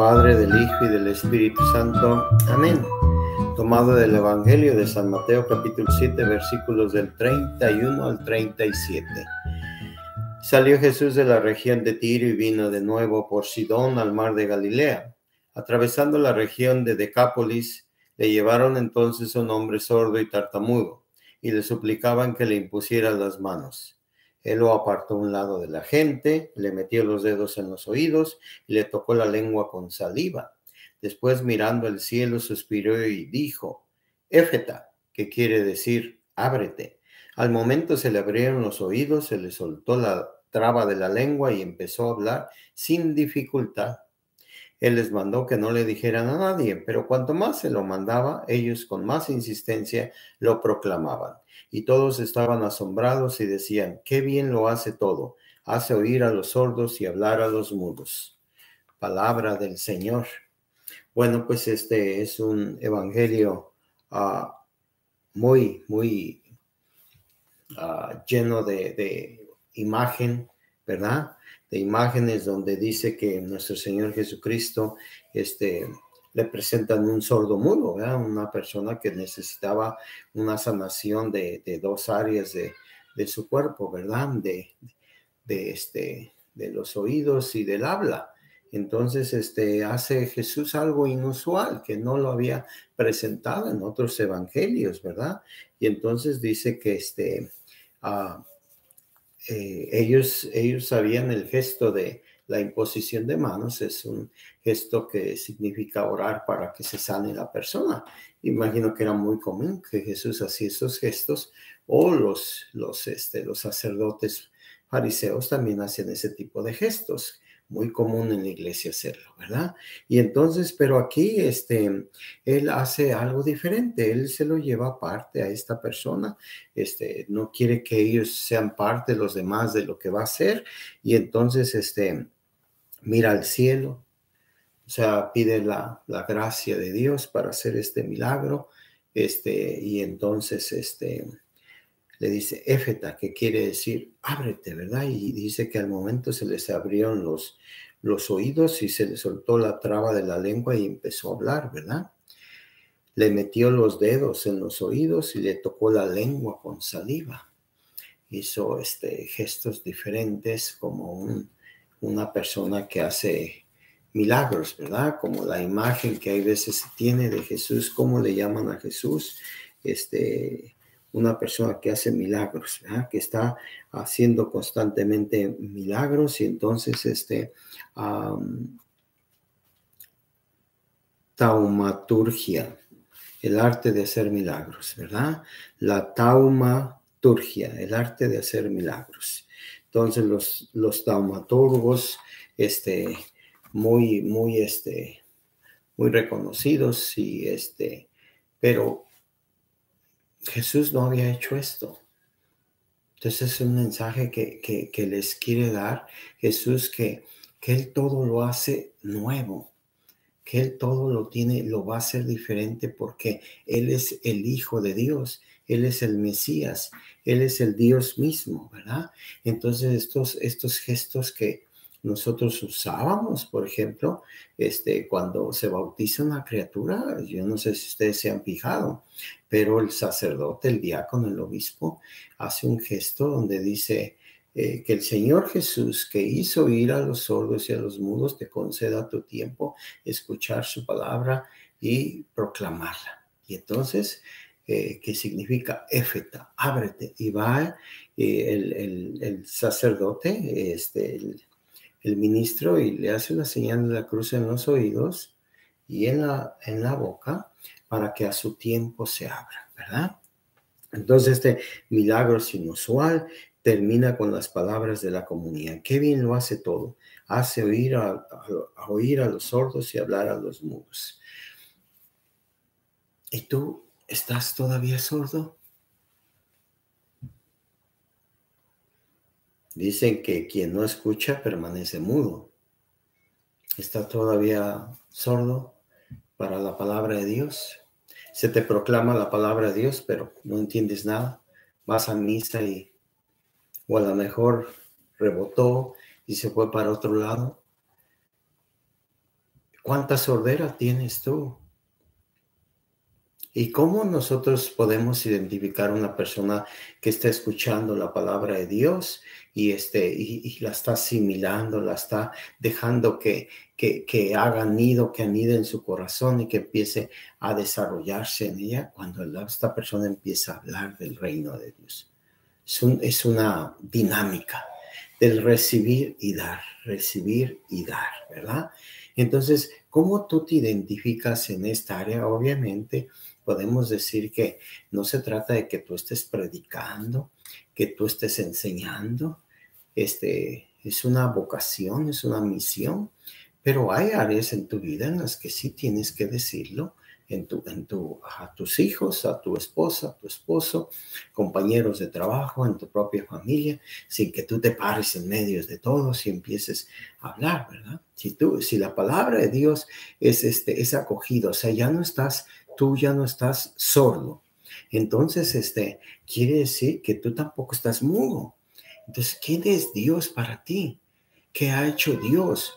Padre, del Hijo y del Espíritu Santo. Amén. Tomado del Evangelio de San Mateo capítulo 7 versículos del 31 al 37. Salió Jesús de la región de Tiro y vino de nuevo por Sidón al mar de Galilea. Atravesando la región de Decápolis, le llevaron entonces un hombre sordo y tartamudo, y le suplicaban que le impusiera las manos. Él lo apartó a un lado de la gente, le metió los dedos en los oídos y le tocó la lengua con saliva. Después, mirando el cielo, suspiró y dijo, Éfeta, que quiere decir, ábrete. Al momento se le abrieron los oídos, se le soltó la traba de la lengua y empezó a hablar sin dificultad. Él les mandó que no le dijeran a nadie, pero cuanto más se lo mandaba, ellos con más insistencia lo proclamaban. Y todos estaban asombrados y decían, qué bien lo hace todo, hace oír a los sordos y hablar a los mudos. Palabra del Señor. Bueno, pues este es un evangelio ah, muy, muy ah, lleno de, de imagen, ¿verdad? De imágenes donde dice que nuestro Señor Jesucristo este, le presentan un sordo mudo, una persona que necesitaba una sanación de, dos áreas de, su cuerpo, ¿verdad? De, de, este, de los oídos y del habla. Entonces, este, hace Jesús algo inusual que no lo había presentado en otros evangelios, ¿verdad? Y entonces dice que este, ah, eh, ellos, ellos sabían el gesto de la imposición de manos, es un gesto que significa orar para que se sane la persona. Imagino que era muy común que Jesús hacía esos gestos o los, los, este, los sacerdotes fariseos también hacían ese tipo de gestos muy común en la iglesia hacerlo, ¿verdad? Y entonces, pero aquí, este, él hace algo diferente, él se lo lleva aparte a esta persona, este, no quiere que ellos sean parte los demás de lo que va a hacer, y entonces, este, mira al cielo, o sea, pide la, la gracia de Dios para hacer este milagro, este, y entonces, este, le dice Éfeta, que quiere decir ábrete, ¿verdad? Y dice que al momento se les abrieron los, los oídos y se le soltó la traba de la lengua y empezó a hablar, ¿verdad? Le metió los dedos en los oídos y le tocó la lengua con saliva. Hizo este, gestos diferentes como una persona que hace milagros, ¿verdad? Como la imagen que hay veces tiene de Jesús, cómo le llaman a Jesús, este, una persona que hace milagros, que está haciendo constantemente milagros y entonces este taumaturgia, el arte de hacer milagros, ¿verdad? La taumaturgia, el arte de hacer milagros. Entonces los, los taumaturgos, este, muy, muy, este, muy reconocidos y este, pero Jesús no había hecho esto. Entonces es un mensaje que, les quiere dar Jesús que, que Él todo lo hace nuevo, que Él todo lo tiene, lo va a hacer diferente porque Él es el Hijo de Dios, Él es el Mesías, Él es el Dios mismo, ¿verdad? Entonces estos, estos gestos que, nosotros usábamos, por ejemplo, este, cuando se bautiza una criatura, yo no sé si ustedes se han fijado, pero el sacerdote, el diácono, el obispo, hace un gesto donde dice eh, que el Señor Jesús, que hizo ir a los sordos y a los mudos, te conceda tu tiempo, escuchar su palabra y proclamarla. Y entonces, eh, ¿qué significa? Éfeta, ábrete. Y va eh, el, el, sacerdote, este, el, el ministro y le hace la señal de la cruz en los oídos y en la, en la boca para que a su tiempo se abra, ¿verdad? Entonces este milagro inusual termina con las palabras de la comunidad. Qué bien lo hace todo. Hace oír a, oír a los sordos y hablar a los mudos. ¿Y tú estás todavía sordo? Dicen que quien no escucha permanece mudo. Está todavía sordo para la palabra de Dios. Se te proclama la palabra de Dios, pero no entiendes nada. Vas a misa y o a lo mejor rebotó y se fue para otro lado. ¿Cuánta sordera tienes tú? ¿Y cómo nosotros podemos identificar una persona que está escuchando la palabra de Dios y, este, y, la está asimilando, la está dejando que, que, que, haga nido, que anide en su corazón y que empiece a desarrollarse en ella cuando esta persona empieza a hablar del reino de Dios? Es, es una dinámica del recibir y dar, recibir y dar, ¿verdad? Entonces, ¿cómo tú te identificas en esta área? Obviamente, podemos decir que no se trata de que tú estés predicando, que tú estés enseñando. Este es una vocación, es una misión, pero hay áreas en tu vida en las que sí tienes que decirlo en tu, en tu, a tus hijos, a tu esposa, a tu esposo, compañeros de trabajo, en tu propia familia, sin que tú te pares en medio de todos y empieces a hablar, ¿verdad? Si tú, si la palabra de Dios es este, es acogido, o sea, ya no estás tú ya no estás sordo. Entonces, este, quiere decir que tú tampoco estás mudo. Entonces, ¿quién es Dios para ti? ¿Qué ha hecho Dios?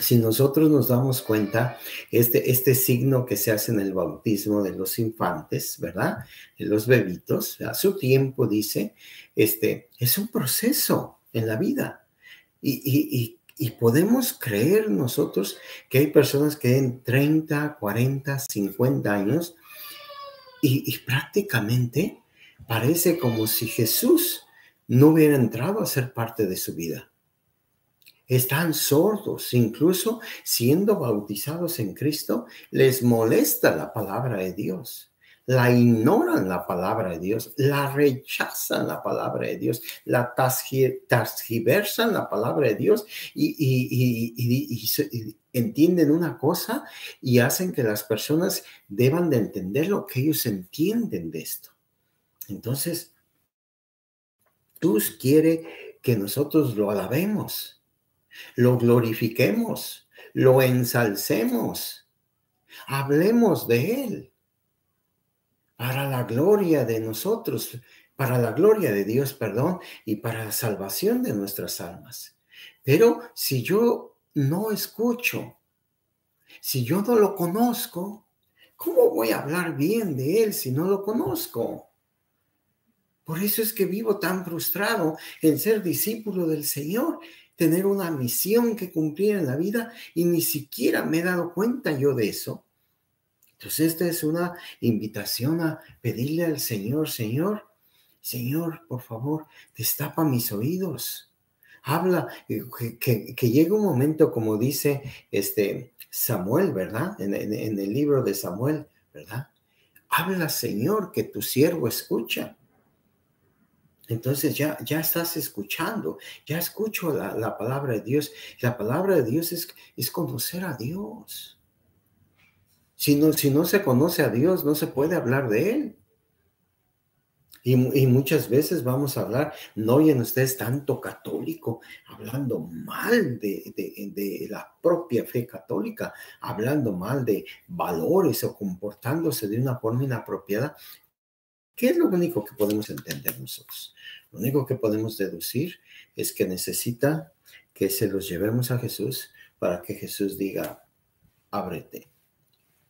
Si nosotros nos damos cuenta, este, este signo que se hace en el bautismo de los infantes, ¿verdad? De los bebitos, a su tiempo dice, este, es un proceso en la vida. Y, y, y podemos creer nosotros que hay personas que en 30, 40, 50 años y, prácticamente parece como si Jesús no hubiera entrado a ser parte de su vida. Están sordos, incluso siendo bautizados en Cristo, les molesta la palabra de Dios la ignoran la palabra de Dios, la rechazan la palabra de Dios, la tasgiversan la palabra de Dios y, entienden una cosa y hacen que las personas deban de entender lo que ellos entienden de esto. Entonces, Dios quiere que nosotros lo alabemos, lo glorifiquemos, lo ensalcemos, hablemos de Él para la gloria de nosotros, para la gloria de Dios, perdón, y para la salvación de nuestras almas. Pero si yo no escucho, si yo no lo conozco, ¿cómo voy a hablar bien de Él si no lo conozco? Por eso es que vivo tan frustrado en ser discípulo del Señor, tener una misión que cumplir en la vida y ni siquiera me he dado cuenta yo de eso. Entonces, esta es una invitación a pedirle al Señor, Señor, Señor, por favor, destapa mis oídos. Habla, eh, que, llegue un momento, como dice este Samuel, ¿verdad? En, en el libro de Samuel, ¿verdad? Habla, Señor, que tu siervo escucha. Entonces ya, ya estás escuchando, ya escucho la, la, palabra de Dios. La palabra de Dios es, es conocer a Dios. Si no, si no se conoce a Dios, no se puede hablar de Él. Y, muchas veces vamos a hablar, no oyen ustedes tanto católico, hablando mal de, de, la propia fe católica, hablando mal de valores o comportándose de una forma inapropiada. ¿Qué es lo único que podemos entender nosotros? Lo único que podemos deducir es que necesita que se los llevemos a Jesús para que Jesús diga, ábrete,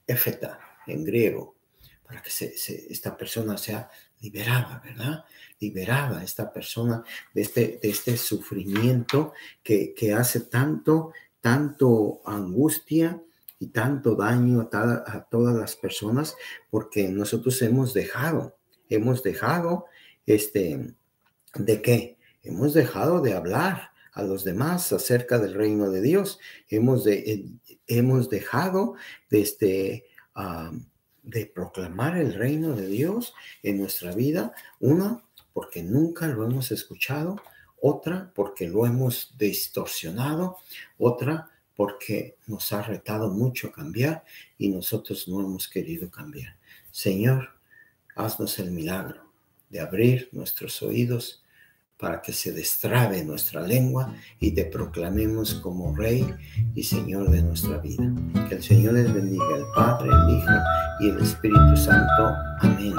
efeta en griego, para que esta persona sea liberada, ¿verdad? Liberada esta persona de este, de este sufrimiento que, que hace tanto, tanto angustia y tanto daño a, a, todas las personas porque nosotros hemos dejado, hemos dejado, este, ¿de qué? Hemos dejado de hablar a los demás acerca del reino de Dios. Hemos, eh, hemos dejado de, este, de proclamar el reino de Dios en nuestra vida. Una, porque nunca lo hemos escuchado. Otra, porque lo hemos distorsionado. Otra, porque nos ha retado mucho cambiar y nosotros no hemos querido cambiar. Señor, haznos el milagro de abrir nuestros oídos para que se destrabe nuestra lengua y te proclamemos como Rey y Señor de nuestra vida. Que el Señor les bendiga, el Padre, el Hijo y el Espíritu Santo. Amén.